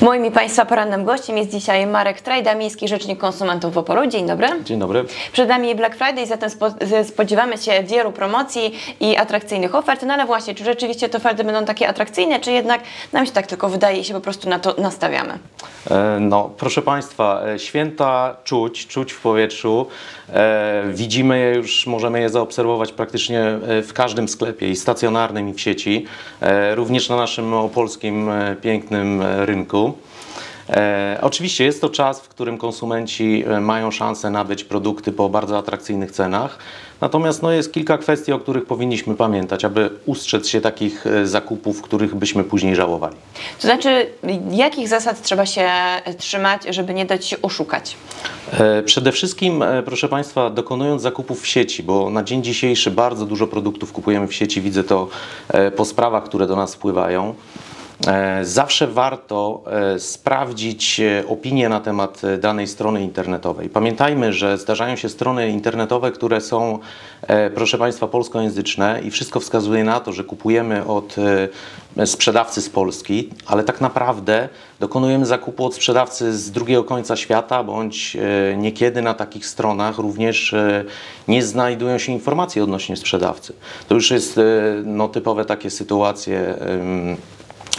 Moim i Państwa porannym gościem jest dzisiaj Marek Trajda, Miejski Rzecznik Konsumentów w Opolu. Dzień dobry. Dzień dobry. Przed nami Black Friday, zatem spo, spodziewamy się wielu promocji i atrakcyjnych ofert. No ale właśnie, czy rzeczywiście te oferty będą takie atrakcyjne, czy jednak nam się tak tylko wydaje i się po prostu na to nastawiamy? E, no, proszę Państwa, e, święta czuć, czuć w powietrzu. E, widzimy je już, możemy je zaobserwować praktycznie w każdym sklepie i stacjonarnym i w sieci, również na naszym opolskim pięknym e, E, oczywiście jest to czas, w którym konsumenci e, mają szansę nabyć produkty po bardzo atrakcyjnych cenach. Natomiast no, jest kilka kwestii, o których powinniśmy pamiętać, aby ustrzec się takich e, zakupów, których byśmy później żałowali. To znaczy, jakich zasad trzeba się trzymać, żeby nie dać się oszukać? E, Przede wszystkim, e, proszę Państwa, dokonując zakupów w sieci, bo na dzień dzisiejszy bardzo dużo produktów kupujemy w sieci, widzę to e, po sprawach, które do nas wpływają. E, Zawsze warto e, sprawdzić e, opinię na temat danej strony internetowej. Pamiętajmy, że zdarzają się strony internetowe, które są, proszę Państwa, polskojęzyczne i wszystko wskazuje na to, że kupujemy od sprzedawcy z Polski, ale tak naprawdę dokonujemy zakupu od sprzedawcy z drugiego końca świata, bądź niekiedy na takich stronach również nie znajdują się informacje odnośnie sprzedawcy. To już jest no, typowe takie sytuacje.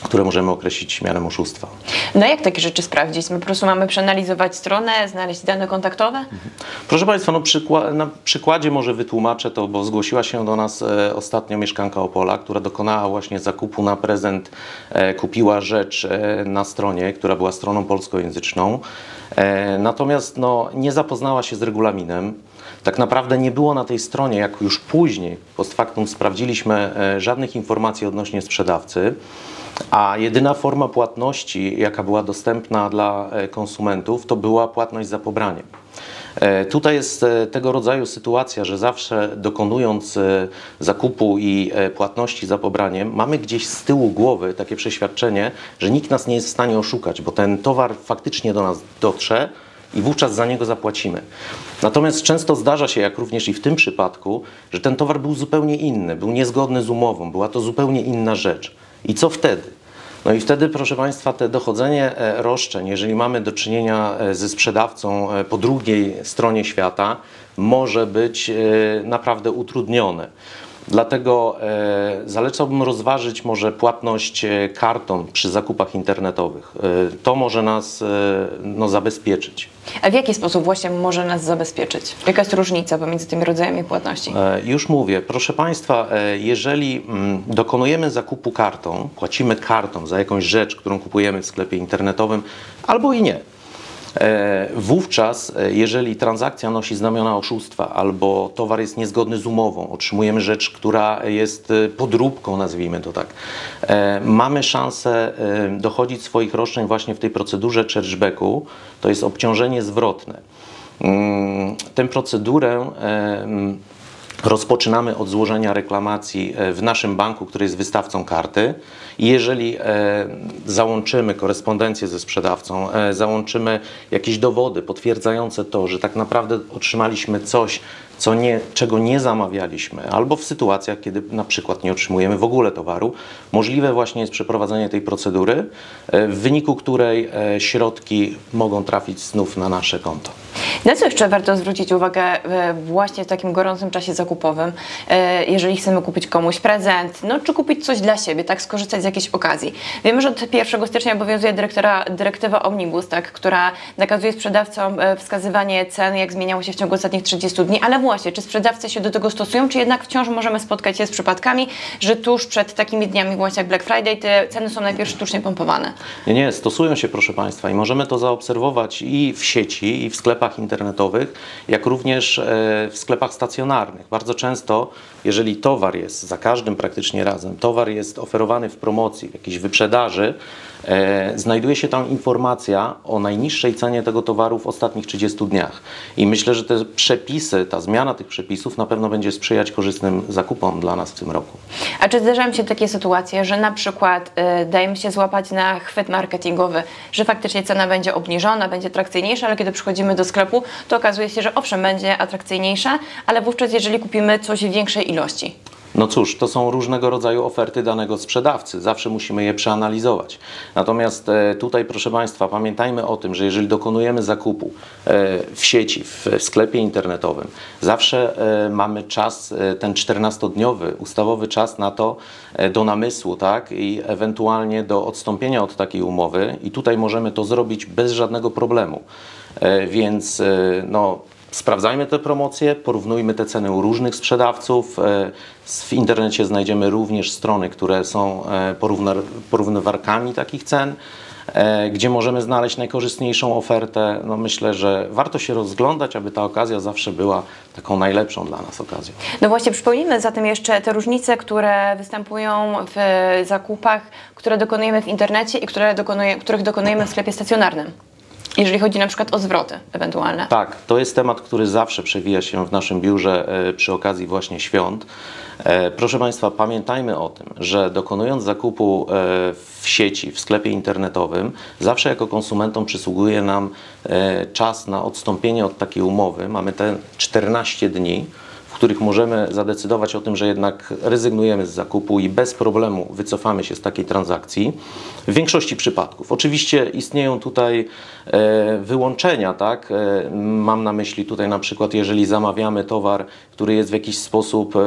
Które możemy określić mianem oszustwa. No jak takie rzeczy sprawdzić? My po prostu mamy przeanalizować stronę, znaleźć dane kontaktowe? Proszę Państwa, no przykła- na przykładzie może wytłumaczę to, bo zgłosiła się do nas e, ostatnio mieszkanka Opola, która dokonała właśnie zakupu na prezent, e, kupiła rzecz e, na stronie, która była stroną polskojęzyczną. E, natomiast no, nie zapoznała się z regulaminem. Tak naprawdę nie było na tej stronie, jak już później, post factum sprawdziliśmy, e, żadnych informacji odnośnie sprzedawcy. A jedyna forma płatności, jaka była dostępna dla e, konsumentów, to była płatność za pobraniem. E, Tutaj jest e, tego rodzaju sytuacja, że zawsze dokonując zakupu i płatności za pobraniem, mamy gdzieś z tyłu głowy takie przeświadczenie, że nikt nas nie jest w stanie oszukać, bo ten towar faktycznie do nas dotrze i wówczas za niego zapłacimy. Natomiast często zdarza się, jak również i w tym przypadku, że ten towar był zupełnie inny, był niezgodny z umową, była to zupełnie inna rzecz. I co wtedy? No i wtedy, proszę Państwa, te dochodzenie e, roszczeń, jeżeli mamy do czynienia e, ze sprzedawcą e, po drugiej stronie świata, może być naprawdę utrudnione. Dlatego e, zalecałbym rozważyć może płatność e, kartą przy zakupach internetowych. E, to może nas no, zabezpieczyć. A w jaki sposób właśnie może nas zabezpieczyć? Jaka jest różnica pomiędzy tymi rodzajami płatności? Już mówię, proszę Państwa, jeżeli mm, dokonujemy zakupu kartą, płacimy kartą za jakąś rzecz, którą kupujemy w sklepie internetowym, albo i nie. E, Wówczas, e, jeżeli transakcja nosi znamiona oszustwa albo towar jest niezgodny z umową, otrzymujemy rzecz, która jest e, podróbką, nazwijmy to tak, mamy szansę dochodzić swoich roszczeń właśnie w tej procedurze chargebacku, to jest obciążenie zwrotne. Mm, Tę procedurę rozpoczynamy od złożenia reklamacji e, w naszym banku, który jest wystawcą karty. I jeżeli e, załączymy korespondencję ze sprzedawcą, e, załączymy jakieś dowody potwierdzające to, że tak naprawdę otrzymaliśmy coś, co nie, czego nie zamawialiśmy, albo w sytuacjach, kiedy na przykład nie otrzymujemy w ogóle towaru, możliwe właśnie jest przeprowadzenie tej procedury, e, w wyniku której e, środki mogą trafić znów na nasze konto. Na co jeszcze warto zwrócić uwagę e, właśnie w takim gorącym czasie zakupowym, jeżeli chcemy kupić komuś prezent, no czy kupić coś dla siebie, tak, skorzystać z jakiejś okazji. Wiemy, że od 1 stycznia obowiązuje dyrektora, dyrektywa Omnibus, tak, która nakazuje sprzedawcom wskazywanie cen, jak zmieniało się w ciągu ostatnich 30 dni, ale właśnie, czy sprzedawcy się do tego stosują, czy jednak wciąż możemy spotkać się z przypadkami, że tuż przed takimi dniami właśnie jak Black Friday te ceny są najpierw sztucznie pompowane. Nie, nie, stosują się, proszę Państwa, i możemy to zaobserwować i w sieci, i w sklepach internetowych, jak również e, w sklepach stacjonarnych. Bardzo często, jeżeli towar jest za każdym praktycznie razem, towar jest oferowany w promocji, w jakiejś wyprzedaży, znajduje się tam informacja o najniższej cenie tego towaru w ostatnich 30 dniach. I myślę, że te przepisy, ta zmiana tych przepisów na pewno będzie sprzyjać korzystnym zakupom dla nas w tym roku. A czy zdarzają się takie sytuacje, że na przykład y, dajemy się złapać na chwyt marketingowy, że faktycznie cena będzie obniżona, będzie atrakcyjniejsza, ale kiedy przychodzimy do sklepu, to okazuje się, że owszem, będzie atrakcyjniejsza, ale wówczas jeżeli kupimy coś w większej ilości. No cóż, to są różnego rodzaju oferty danego sprzedawcy. Zawsze musimy je przeanalizować. Natomiast e, tutaj, proszę Państwa, pamiętajmy o tym, że jeżeli dokonujemy zakupu e, w sieci, w sklepie internetowym, zawsze e, mamy czas, ten 14-dniowy, ustawowy czas na to do namysłu, tak? I ewentualnie do odstąpienia od takiej umowy. I tutaj możemy to zrobić bez żadnego problemu. Więc no, Sprawdzajmy te promocje, porównujmy te ceny u różnych sprzedawców. E, w internecie znajdziemy również strony, które są e, porównywarkami takich cen, e, gdzie możemy znaleźć najkorzystniejszą ofertę. No myślę, że warto się rozglądać, aby ta okazja zawsze była taką najlepszą dla nas okazją. No właśnie, przypomnijmy zatem jeszcze te różnice, które występują w zakupach, które dokonujemy w internecie i które dokonuje, których dokonujemy w sklepie stacjonarnym. Jeżeli chodzi na przykład o zwroty ewentualne. Tak, to jest temat, który zawsze przewija się w naszym biurze e, przy okazji właśnie świąt. E, proszę Państwa, pamiętajmy o tym, że dokonując zakupu e, w sieci, w sklepie internetowym, zawsze jako konsumentom przysługuje nam czas na odstąpienie od takiej umowy. Mamy te 14 dni których możemy zadecydować o tym, że jednak rezygnujemy z zakupu i bez problemu wycofamy się z takiej transakcji. W większości przypadków. Oczywiście istnieją tutaj e, wyłączenia, tak? E, mam na myśli tutaj na przykład, jeżeli zamawiamy towar, który jest w jakiś sposób e,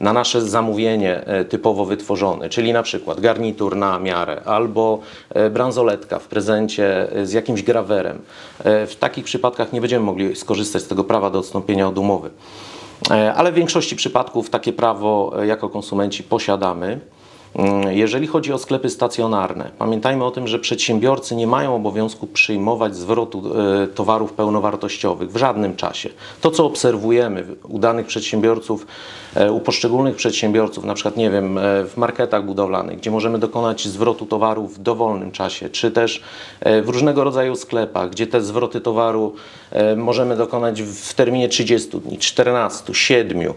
na nasze zamówienie typowo wytworzony, czyli na przykład garnitur na miarę albo bransoletka w prezencie z jakimś grawerem. W takich przypadkach nie będziemy mogli skorzystać z tego prawa do odstąpienia od umowy. E, ale w większości przypadków takie prawo e, jako konsumenci posiadamy. Mm, jeżeli chodzi o sklepy stacjonarne, pamiętajmy o tym, że przedsiębiorcy nie mają obowiązku przyjmować zwrotu e, towarów pełnowartościowych w żadnym czasie. To, co obserwujemy u danych przedsiębiorców, e, u poszczególnych przedsiębiorców, na przykład, nie wiem, e, w marketach budowlanych, gdzie możemy dokonać zwrotu towaru w dowolnym czasie, czy też w różnego rodzaju sklepach, gdzie te zwroty towaru możemy dokonać w terminie 30 dni, 14, 7,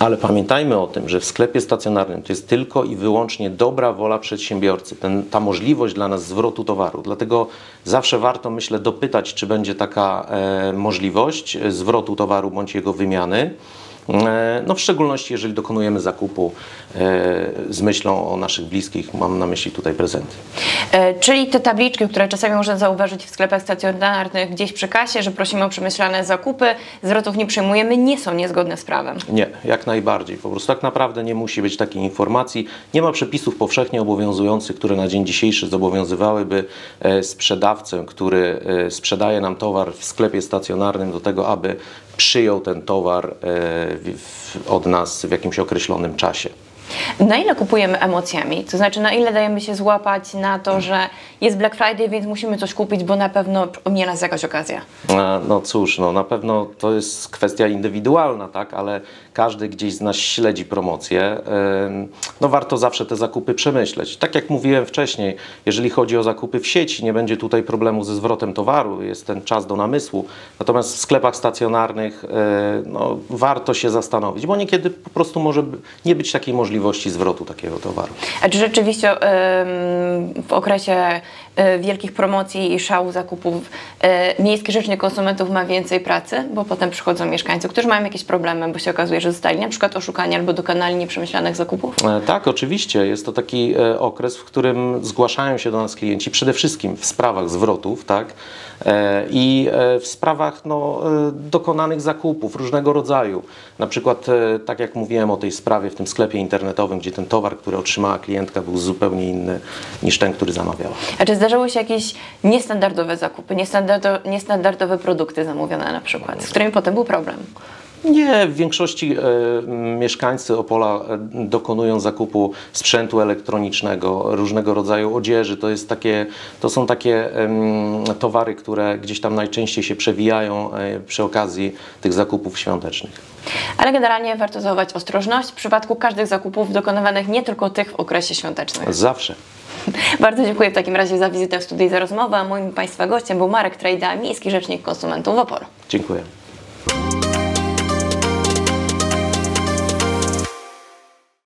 ale pamiętajmy o tym, że w sklepie stacjonarnym to jest tylko i wyłącznie dobra wola przedsiębiorcy, ten, ta możliwość dla nas zwrotu towaru. Dlatego zawsze warto, myślę, dopytać, czy będzie taka e, możliwość zwrotu towaru bądź jego wymiany. E, no w szczególności jeżeli dokonujemy zakupu e, z myślą o naszych bliskich, mam na myśli tutaj prezenty. E, czyli te tabliczki, które czasami można zauważyć w sklepach stacjonarnych gdzieś przy kasie, że prosimy o przemyślane zakupy, zwrotów nie przyjmujemy, nie są niezgodne z prawem. Nie, jak najbardziej. Po prostu tak naprawdę nie musi być takiej informacji. Nie ma przepisów powszechnie obowiązujących, które na dzień dzisiejszy zobowiązywałyby sprzedawcę, który sprzedaje nam towar w sklepie stacjonarnym do tego, aby przyjął ten towar od nas w jakimś określonym czasie. Na ile kupujemy emocjami? To znaczy, na ile dajemy się złapać na to, że jest Black Friday, więc musimy coś kupić, bo na pewno ominie nas jakaś okazja? No cóż, no na pewno to jest kwestia indywidualna, tak, ale każdy gdzieś z nas śledzi promocję. No warto zawsze te zakupy przemyśleć. Tak jak mówiłem wcześniej, jeżeli chodzi o zakupy w sieci, nie będzie tutaj problemu ze zwrotem towaru, jest ten czas do namysłu. Natomiast w sklepach stacjonarnych e, no, warto się zastanowić, bo niekiedy po prostu może nie być takiej możliwości zwrotu takiego towaru. A czy rzeczywiście w okresie wielkich promocji i szału zakupów e, Miejski Rzecznik Konsumentów ma więcej pracy, bo potem przychodzą mieszkańcy, którzy mają jakieś problemy, bo się okazuje, że zostali na przykład oszukani albo dokonali nieprzemyślanych zakupów? E, tak, oczywiście. Jest to taki okres, w którym zgłaszają się do nas klienci przede wszystkim w sprawach zwrotów, tak? I w sprawach no, dokonanych zakupów różnego rodzaju. Na przykład, tak jak mówiłem o tej sprawie w tym sklepie internetowym, gdzie ten towar, który otrzymała klientka był zupełnie inny niż ten, który zamawiała. A czy zdarzały się jakieś niestandardowe zakupy, niestandardowe, niestandardowe produkty zamówione na przykład, z którymi potem był problem? Nie, w większości e, mieszkańcy Opola e, dokonują zakupu sprzętu elektronicznego, różnego rodzaju odzieży. To, jest takie, to są takie towary, które gdzieś tam najczęściej się przewijają e, przy okazji tych zakupów świątecznych. Ale generalnie warto zachować ostrożność w przypadku każdych zakupów dokonywanych nie tylko tych w okresie świątecznym. Zawsze. Bardzo dziękuję w takim razie za wizytę w studiu i za rozmowę. Moim Państwa gościem był Marek Trejda, Miejski Rzecznik Konsumentów w Opolu. Dziękuję.